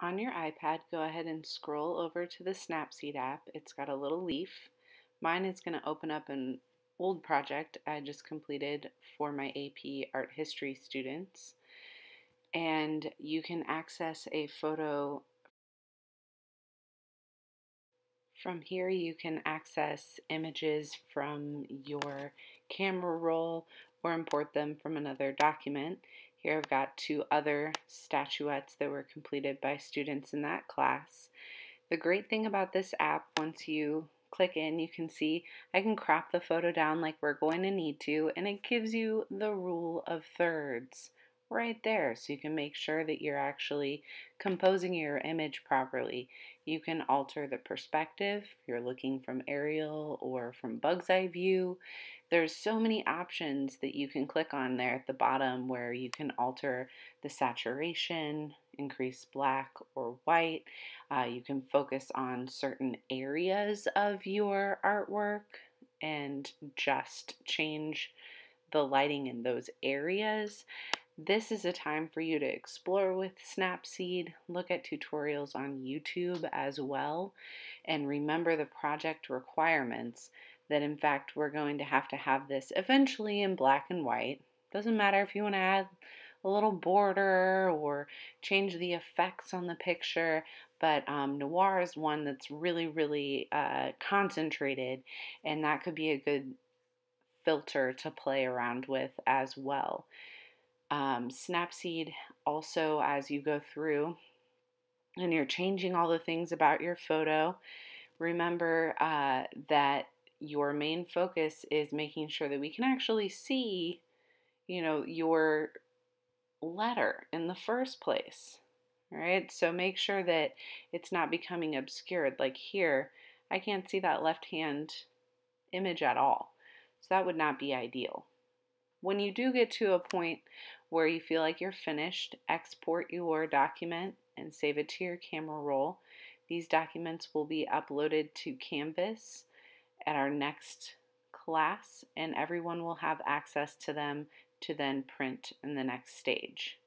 On your iPad, go ahead and scroll over to the Snapseed app. It's got a little leaf. Mine is going to open up an old project I just completed for my AP Art History students. And you can access a photo. From here, you can access images from your camera roll or import them from another document. Here I've got two other statuettes that were completed by students in that class. The great thing about this app, once you click in, you can see I can crop the photo down like we're going to need to, and it gives you the rule of thirds right there so you can make sure that you're actually composing your image properly. You can alter the perspective if you're looking from aerial or from bug's eye view. There's so many options that you can click on there at the bottom where you can alter the saturation, increase black or white. Uh, you can focus on certain areas of your artwork and just change the lighting in those areas. This is a time for you to explore with Snapseed, look at tutorials on YouTube as well, and remember the project requirements that in fact we're going to have to have this eventually in black and white. Doesn't matter if you want to add a little border or change the effects on the picture, but um, noir is one that's really, really uh, concentrated, and that could be a good filter to play around with as well. Um, Snapseed also, as you go through and you're changing all the things about your photo, remember uh, that your main focus is making sure that we can actually see, you know, your letter in the first place. All right, so make sure that it's not becoming obscured. Like here, I can't see that left hand image at all. So that would not be ideal. When you do get to a point where you feel like you're finished, export your document and save it to your camera roll. These documents will be uploaded to Canvas at our next class, and everyone will have access to them to then print in the next stage.